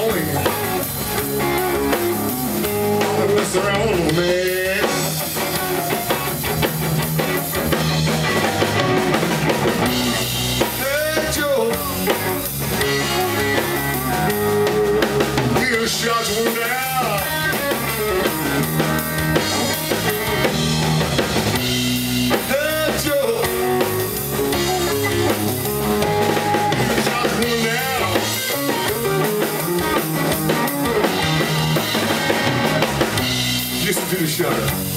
always mess around, shots went out. each.